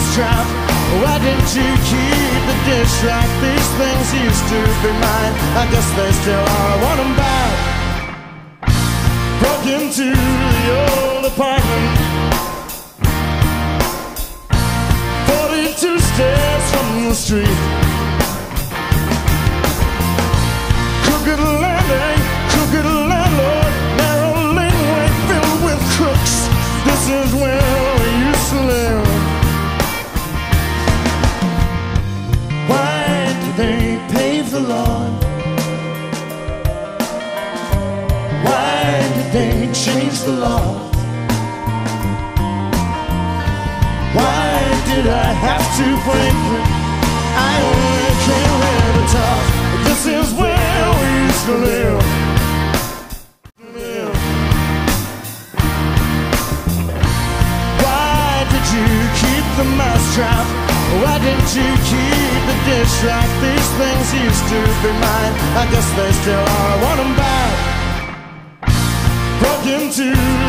mousetrap? Why didn't you keep the dish right? These things used to be mine. I guess they still are. I want them back. Broke into the old apartment. 42 steps from the street. Crooked landing, crooked landlord, narrow laneway filled with crooks. This is where they paved the lawn? Why did they change the law? Why did I have to break it? I only came here to talk. This is where we used to live. Live. The mousetrap? Why didn't you keep the dish right? These things used to be mine. I guess they still are. I want them back. Broke into the old apartment.